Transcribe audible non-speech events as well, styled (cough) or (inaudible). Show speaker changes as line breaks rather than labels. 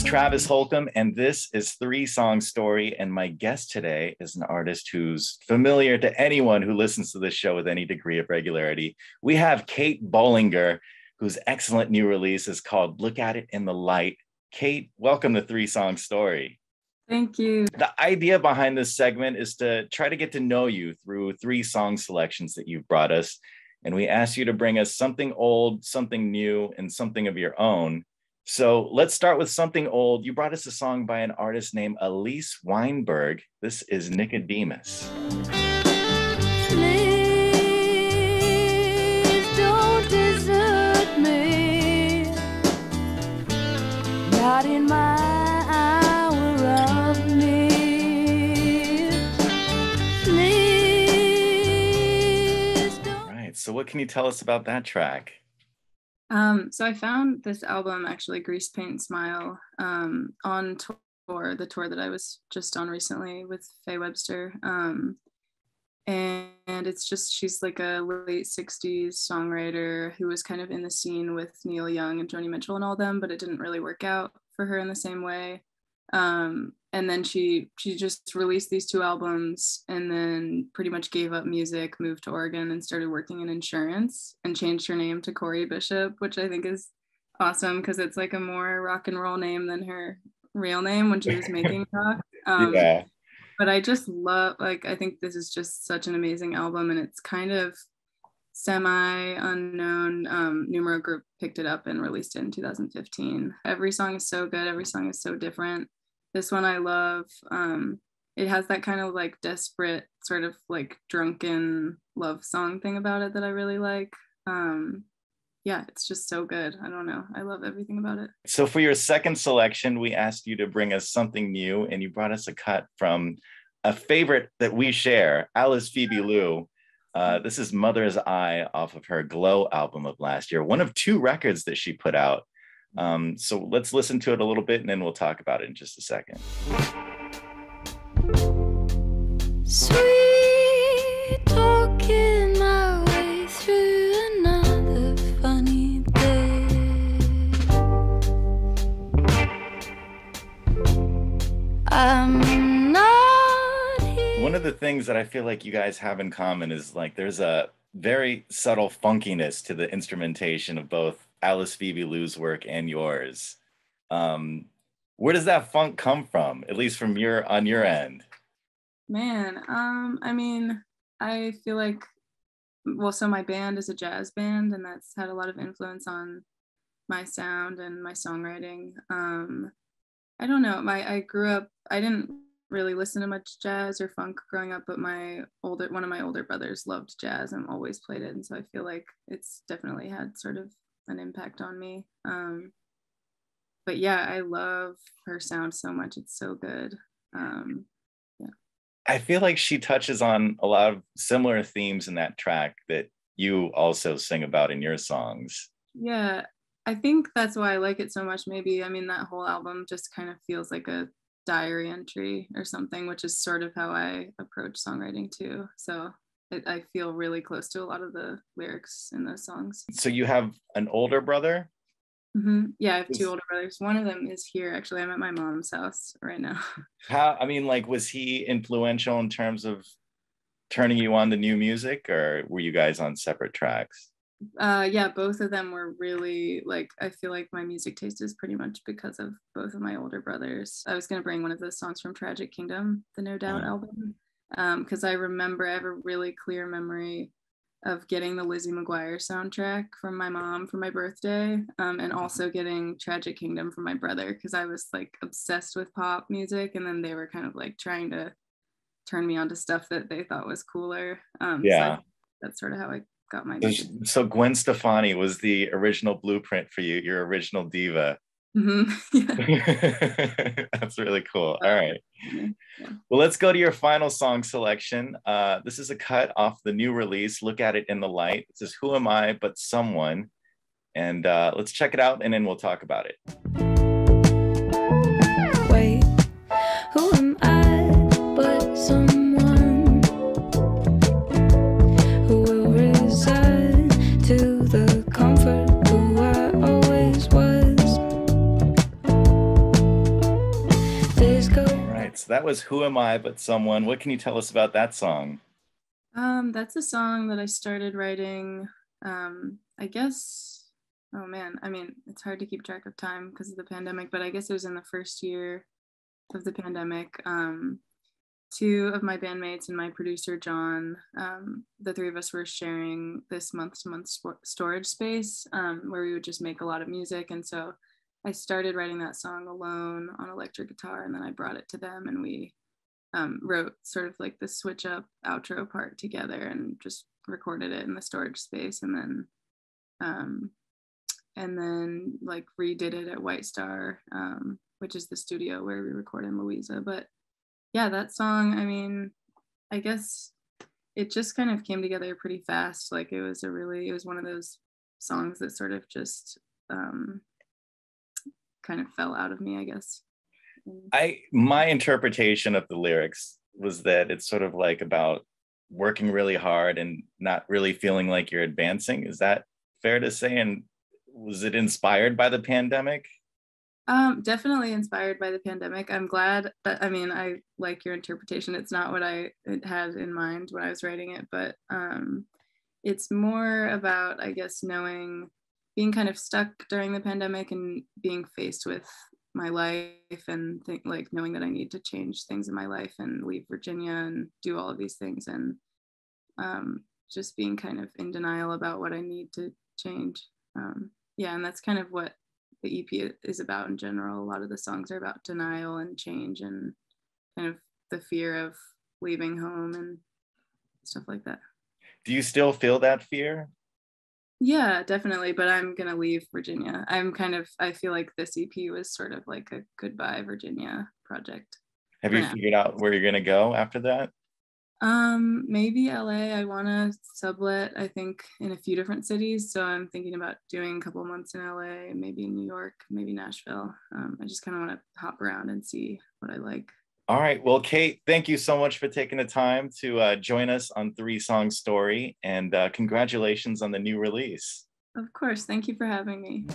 is Travis Holcombe, and this is Three Song Story. And my guest today is an artist who's familiar to anyone who listens to this show with any degree of regularity. We have Kate Bollinger, whose excellent new release is called Look at It in the Light. Kate, welcome to Three Song Story.
Thank you.
The idea behind this segment is to try to get to know you through three song selections that you've brought us. And we ask you to bring us something old, something new, and something of your own. So let's start with something old. You brought us a song by an artist named Elyse Weinberg. This is Nicodemus. Please don't in my hour of need. Right. So, what can you tell us about that track?
Um, so I found this album actually, Greasepaint Smile, um, on tour, the tour that I was just on recently with Faye Webster. Um, and, and it's just she's like a late 60s songwriter who was kind of in the scene with Neil Young and Joni Mitchell and all them, but it didn't really work out for her in the same way. Um, and then she she just released these two albums and then pretty much gave up music moved to oregon and started working in insurance and changed her name to corey bishop which i think is awesome because it's like a more rock and roll name than her real name when she was (laughs) making rock. Um, yeah. but i just love like i think this is just such an amazing album and it's kind of semi unknown um, numero group picked it up and released it in 2015 every song is so good. Every song is so different this one I love. Um, it has that kind of like desperate sort of like drunken love song thing about it that I really like. Um, yeah, it's just so good. I don't know. I love everything about it.
So for your second selection, we asked you to bring us something new, and you brought us a cut from a favorite that we share, Alice Phoebe Lou. Uh, this is Mother's Eye off of her Glow album of last year, one of two records that she put out. Um, so let's listen to it a little bit and then we'll talk about it in just a second. Sweet talking my way through another funny day. I'm not here. One of the things that I feel like you guys have in common is like there's a very subtle funkiness to the instrumentation of both Alice Phoebe Lou's work and yours. Um, where does that funk come from? At least from your on your end.
Man, um, I mean, I feel like well, so my band is a jazz band, and that's had a lot of influence on my sound and my songwriting. Um, I don't know. My I grew up. I didn't really listen to much jazz or funk growing up, but my older one of my older brothers loved jazz and always played it, and so I feel like it's definitely had sort of an impact on me. Um, but yeah, I love her sound so much. It's so good. Um,
yeah. I feel like she touches on a lot of similar themes in that track that you also sing about in your songs.
Yeah, I think that's why I like it so much. Maybe, I mean, that whole album just kind of feels like a diary entry or something, which is sort of how I approach songwriting too. So it, I feel really close to a lot of the lyrics in those songs.
So you have an older brother?
Mm-hmm. Yeah, I have two older brothers. One of them is here. Actually, I'm at my mom's house right now. (laughs)
How? I mean, like, was he influential in terms of turning you on to new music, or were you guys on separate tracks?
Uh, yeah, both of them were really like. I feel like my music taste is pretty much because of both of my older brothers. I was gonna bring one of those songs from Tragic Kingdom, the No Doubt uh-huh. album because um, I remember I have a really clear memory of getting the Lizzie McGuire soundtrack from my mom for my birthday, um, and also getting Tragic Kingdom from my brother because I was like obsessed with pop music, and then they were kind of like trying to turn me on to stuff that they thought was cooler. Um, yeah, so that's sort of how I got my.
So, so Gwen Stefani was the original blueprint for you, your original diva. Mm-hmm. (laughs) (laughs) That's really cool. All right. Well, let's go to your final song selection. Uh, this is a cut off the new release. Look at it in the light. This is Who Am I But Someone. And uh, let's check it out and then we'll talk about it. Was Who Am I But Someone. What can you tell us about that song?
Um, that's a song that I started writing, um, I guess, oh man, I mean, it's hard to keep track of time because of the pandemic, but I guess it was in the first year of the pandemic. Um, two of my bandmates and my producer, John, um, the three of us were sharing this month to month storage space um, where we would just make a lot of music. And so I started writing that song alone on electric guitar, and then I brought it to them, and we um, wrote sort of like the switch up outro part together, and just recorded it in the storage space, and then um, and then like redid it at White Star, um, which is the studio where we record in Louisa. But yeah, that song, I mean, I guess it just kind of came together pretty fast. Like it was a really, it was one of those songs that sort of just um, kind of fell out of me, I guess.
I my interpretation of the lyrics was that it's sort of like about working really hard and not really feeling like you're advancing. Is that fair to say? And was it inspired by the pandemic?
Um, definitely inspired by the pandemic. I'm glad that I mean I like your interpretation. It's not what I had in mind when I was writing it, but um, it's more about I guess knowing being kind of stuck during the pandemic and being faced with my life and like knowing that I need to change things in my life and leave Virginia and do all of these things and um, just being kind of in denial about what I need to change. Um, yeah, and that's kind of what the EP is about in general. A lot of the songs are about denial and change and kind of the fear of leaving home and stuff like that.
Do you still feel that fear?
Yeah, definitely. But I'm gonna leave Virginia. I'm kind of I feel like this EP was sort of like a goodbye Virginia project.
Have you now. figured out where you're gonna go after that?
Um, maybe LA. I wanna sublet, I think, in a few different cities. So I'm thinking about doing a couple months in LA, maybe New York, maybe Nashville. Um, I just kind of want to hop around and see what I like.
All right. Well, Kate, thank you so much for taking the time to uh, join us on Three Song Story, and uh, congratulations on the new release.
Of course. Thank you for having me.